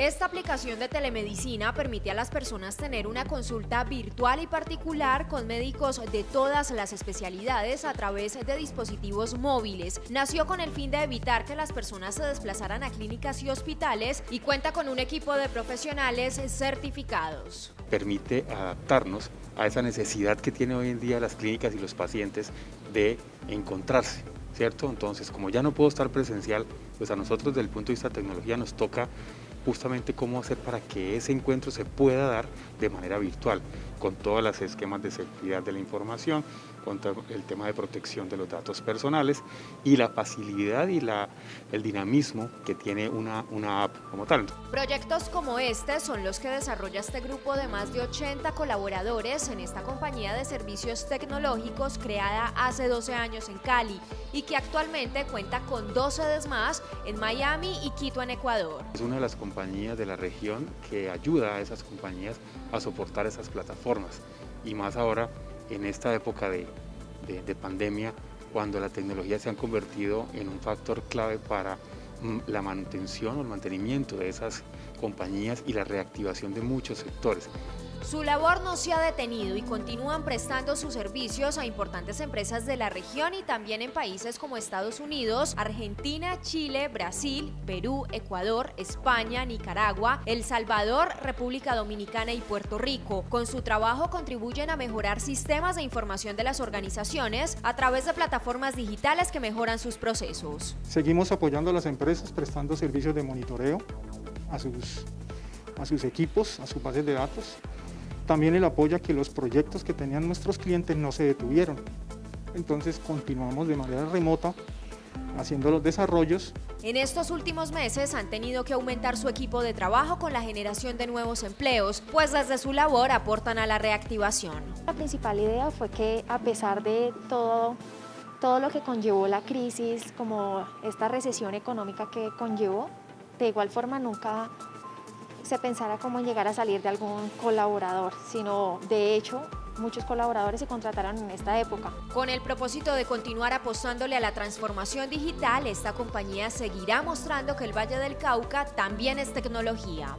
Esta aplicación de telemedicina permite a las personas tener una consulta virtual y particular con médicos de todas las especialidades a través de dispositivos móviles. Nació con el fin de evitar que las personas se desplazaran a clínicas y hospitales y cuenta con un equipo de profesionales certificados. Permite adaptarnos a esa necesidad que tienen hoy en día las clínicas y los pacientes de encontrarse, ¿cierto? Entonces, como ya no puedo estar presencial, pues a nosotros desde el punto de vista de tecnología nos toca justamente cómo hacer para que ese encuentro se pueda dar de manera virtual, con todos los esquemas de seguridad de la información, con el tema de protección de los datos personales y la facilidad y la, el dinamismo que tiene una, una app como tal. Proyectos como este son los que desarrolla este grupo de más de 80 colaboradores en esta compañía de servicios tecnológicos creada hace 12 años en Cali y que actualmente cuenta con dos sedes más en Miami y Quito en Ecuador. Es una de las compañías de la región que ayuda a esas compañías a soportar esas plataformas y más ahora en esta época de, de, pandemia cuando la tecnología se ha convertido en un factor clave para mm, la manutención o el mantenimiento de esas compañías y la reactivación de muchos sectores. Su labor no se ha detenido y continúan prestando sus servicios a importantes empresas de la región y también en países como Estados Unidos, Argentina, Chile, Brasil, Perú, Ecuador, España, Nicaragua, El Salvador, República Dominicana y Puerto Rico. Con su trabajo contribuyen a mejorar sistemas de información de las organizaciones a través de plataformas digitales que mejoran sus procesos. Seguimos apoyando a las empresas prestando servicios de monitoreo a sus, a sus equipos, a sus bases de datos también el apoyo a que los proyectos que tenían nuestros clientes no se detuvieron. Entonces continuamos de manera remota haciendo los desarrollos. En estos últimos meses han tenido que aumentar su equipo de trabajo con la generación de nuevos empleos, pues desde su labor aportan a la reactivación. La principal idea fue que a pesar de todo, todo lo que conllevó la crisis, como esta recesión económica que conllevó, de igual forma nunca se pensara cómo llegar a salir de algún colaborador, sino de hecho muchos colaboradores se contrataron en esta época. Con el propósito de continuar apostándole a la transformación digital, esta compañía seguirá mostrando que el Valle del Cauca también es tecnología.